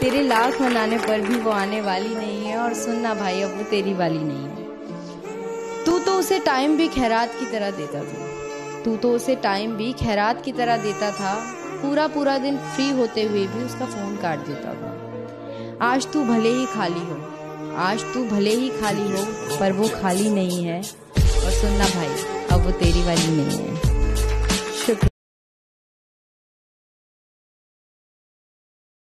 तेरे लाख मनाने पर भी वो आने वाली नहीं है और सुनना भाई, अब वो तेरी वाली नहीं है। तू तो उसे टाइम भी खैरात की तरह देता था। तू तो उसे टाइम भी खैरात की तरह देता था। पूरा पूरा दिन फ्री होते हुए भी उसका फ़ोन काट देता था। आज तू भले ही खाली हो। आज तू भले ही खाली हो, पर वो खाली नहीं है। और सुनना भाई, अब वो तेरी वाली नहीं है।